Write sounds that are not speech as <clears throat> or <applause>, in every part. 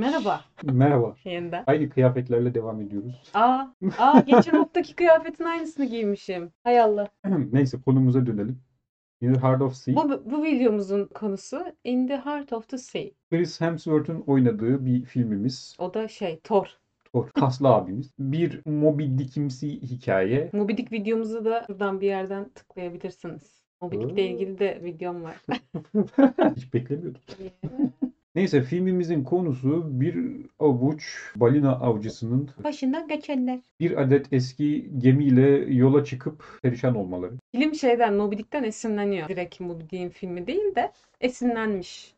Merhaba Merhaba. yeniden. Aynı kıyafetlerle devam ediyoruz. Aa, aa geçen haftaki kıyafetin aynısını giymişim. Hay Allah. <clears throat> Neyse konumuza dönelim. In the Heart of Sea. Bu, bu videomuzun konusu In the Heart of the Sea. Chris Hemsworth'un oynadığı bir filmimiz. O da şey Thor. Thor, kaslı abimiz. Bir Moby Dick'imsi hikaye. Moby Dick videomuzu da buradan bir yerden tıklayabilirsiniz. Moby Dick'le ilgili de videom var. <laughs> Hiç beklemiyordum. Neyse filmimizin konusu bir avuç balina avcısının Başından geçenler. bir adet eski gemiyle yola çıkıp perişan olmaları. Film şeyden Moby Dick'ten esinleniyor. Direkt Moby Dick'in filmi değil de esinlenmiş.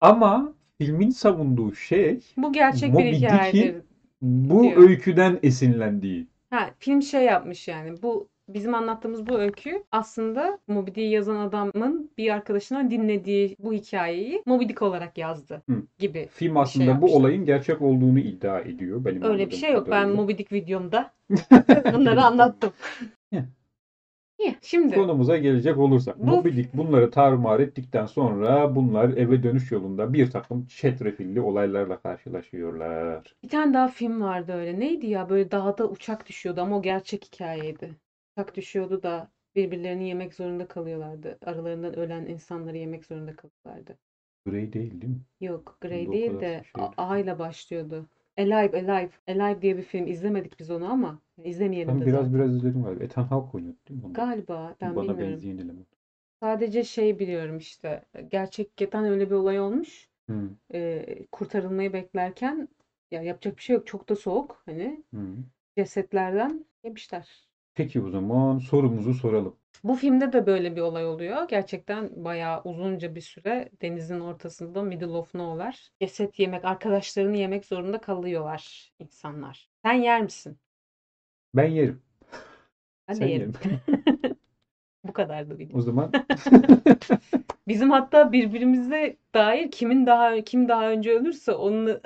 Ama filmin savunduğu şey Bu gerçek Moby bir hikayedir. bu Diyor. öyküden esinlendiği. Ha, film şey yapmış yani. Bu bizim anlattığımız bu öykü aslında Moby Dick'i yazan adamın bir arkadaşından dinlediği bu hikayeyi Moby Dick olarak yazdı Hı. gibi. Film aslında bu yapmışlar. olayın gerçek olduğunu iddia ediyor. Benim Öyle bir anladığım şey yok. Ben kadarıyla. Moby Dick videomda <laughs> bunları anlattım. Heh. İyi. Şimdi Konumuza gelecek olursak. Bu- Moby Dick bunları tarumar ettikten sonra bunlar eve dönüş yolunda bir takım çetrefilli olaylarla karşılaşıyorlar. bir tane daha film vardı öyle. Neydi ya? Böyle dağda uçak düşüyordu ama o gerçek hikayeydi. Uçak düşüyordu da birbirlerini yemek zorunda kalıyorlardı. Aralarından ölen insanları yemek zorunda kalıyorlardı. Grey değil değil mi? Yok, Grey Bunda o değil kadar de şey A- A ile başlıyordu. Alive, Alive. Alive diye bir film. İzlemedik biz onu ama izlemeyelim Ben de biraz zaten. biraz izledim galiba. Ethan Hawke oynuyordu değil mi? onda? Galiba ben Bana bilmiyorum. benzeyen eleman. Sadece şey biliyorum işte. Gerçekten öyle bir olay olmuş. Hı, Ee, kurtarılmayı beklerken ya yapacak bir şey yok. Çok da soğuk. Hani hı. cesetlerden yemişler. Peki o zaman sorumuzu soralım. Bu filmde de böyle bir olay oluyor. Gerçekten bayağı uzunca bir süre denizin ortasında middle of nowhere ceset yemek, arkadaşlarını yemek zorunda kalıyorlar insanlar. Sen yer misin? Ben yerim. Ben de Sen yerim. <laughs> Bu kadardı video. O zaman <laughs> Bizim hatta birbirimize dair kimin daha kim daha önce ölürse onu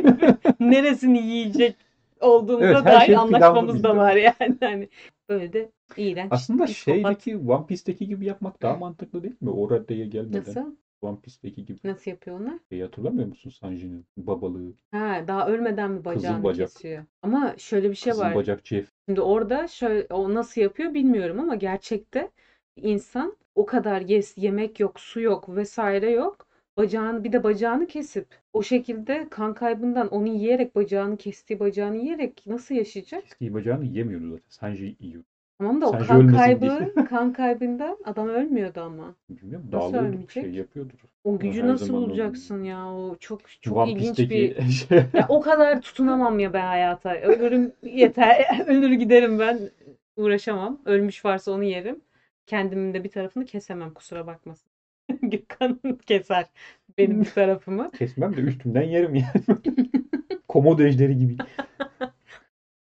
<laughs> neresini yiyecek olduğumuza Evet, dair şey anlaşmamız da var yani. <laughs> Hani böyle de iğrenç. aslında şeydeki One Piece'teki gibi yapmak daha mantıklı değil mi? O raddeye gelmeden. Nasıl? One Piece'teki gibi. Nasıl yapıyor onlar? Şeyi hatırlamıyor musun Sanji'nin babalığı? Ha, daha ölmeden mi bacağını bacak. kesiyor? Ama şöyle bir şey Kızıl var. bacak Jeff. Şimdi orada şöyle o nasıl yapıyor bilmiyorum ama gerçekte insan o kadar yes, yemek yok, su yok vesaire yok. Bacağını bir de bacağını kesip o şekilde kan kaybından onu yiyerek bacağını kestiği bacağını yiyerek nasıl yaşayacak? Eski bacağını yemiyordu zaten. Sanji yiyor. Tamam da o Sanji kan kaybı kan kaybından adam ölmüyordu ama. Bilmiyorum. Nasıl Dağılıyordu. Bir şey yapıyordur. O gücü her nasıl bulacaksın ya? O çok çok One ilginç bir <laughs> şey. Ya o kadar tutunamam ya ben hayata. Ölürüm yeter. <laughs> Ölür giderim ben. Uğraşamam. Ölmüş varsa onu yerim. Kendimin de bir tarafını kesemem kusura bakmasın. <laughs> Gökhan keser benim bir tarafımı. <laughs> Kesmem de üstümden yerim yani. <laughs> Komodo ejderi gibi.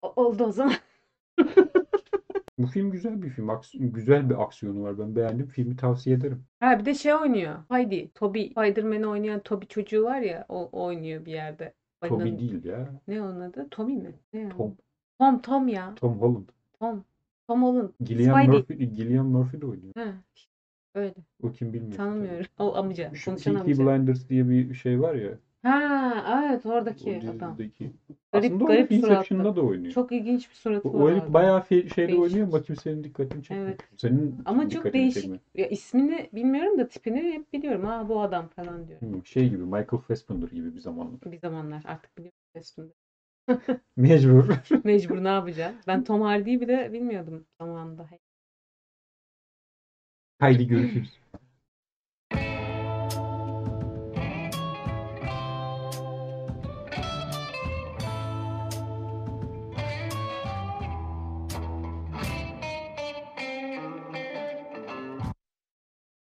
Oldu o zaman. Bu film güzel bir film. Aks- güzel bir aksiyonu var. Ben beğendim. Filmi tavsiye ederim. Ha bir de şey oynuyor. Haydi. Toby. Spider-Man'i oynayan Toby çocuğu var ya. O, oynuyor bir yerde. Toby Balinanın- değil ya. Ne onun adı? Tommy mi? Ne? Tom. Tom Tom ya. Tom Holland. Tom. Tom Holland. Gillian Spidey. Murphy, Gillian Murphy de oynuyor. Ha, öyle. O kim bilmiyorum. Tanımıyorum. <laughs> O amca. Şu Konuşan Peaky amca. Blinders diye bir şey var ya. Ha evet O oradaki adam. dizideki. Garip- Aslında o garip suratlı. Inception'da da oynuyor. Çok ilginç bir suratı O, o var herif abi. bayağı fi- şeyde Değişik. oynuyor ama kimsenin dikkatini çekmiyor. Evet. Senin Ama çok değişik. çekmiyor. Ya ismini bilmiyorum da tipini hep biliyorum. Ha bu adam falan diyorum. Hmm, Şey gibi Michael Fassbender gibi bir zamanlar. Bir zamanlar artık biliyorum üstünde. Mecbur. <laughs> Mecbur ne yapacaksın? Ben Tom Hardy'yi bile bilmiyordum zamanında. Haydi görüşürüz.